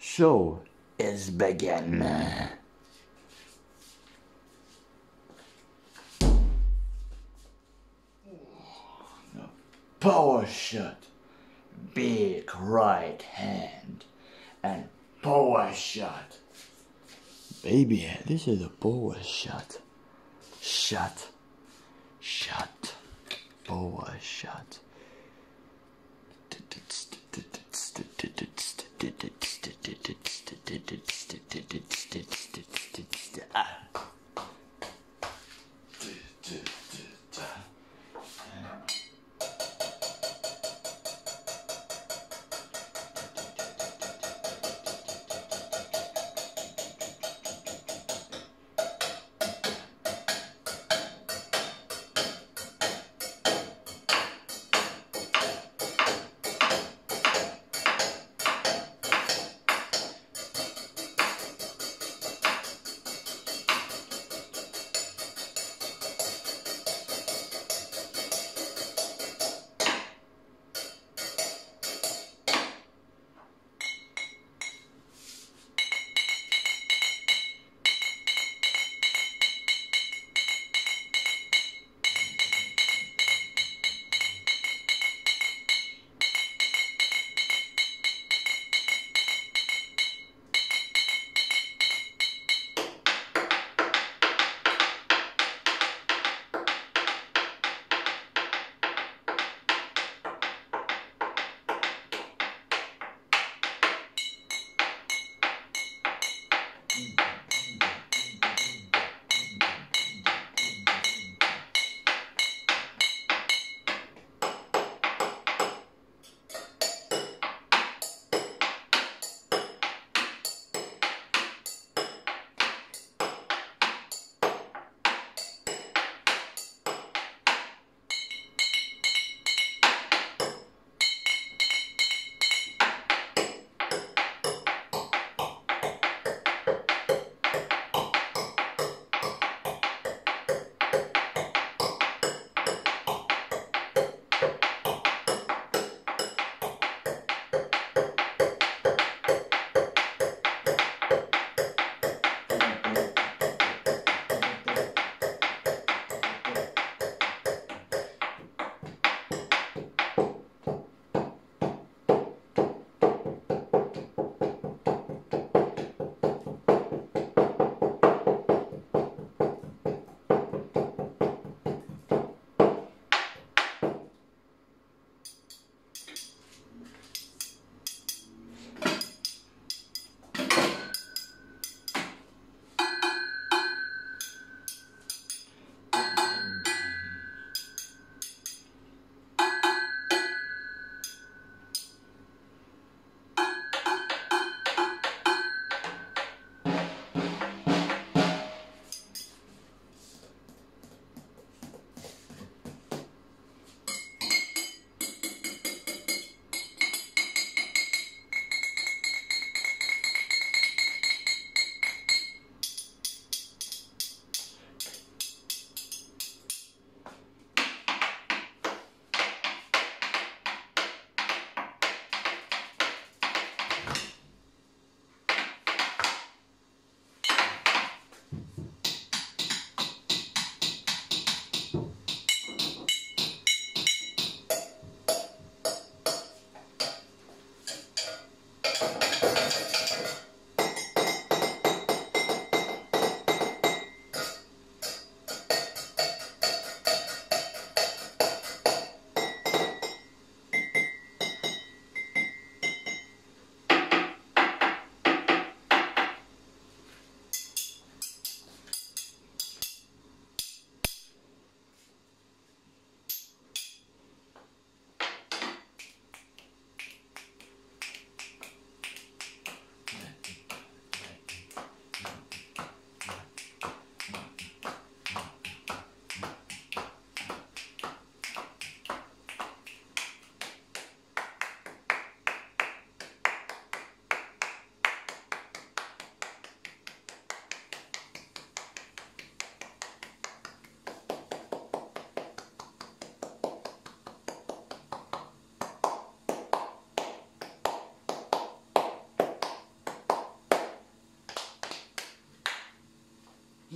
show is begin. Power shot, big right hand, and power shot. Baby, this is a power shot. Shot, shot, power shot do, do, Mm.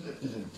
Down.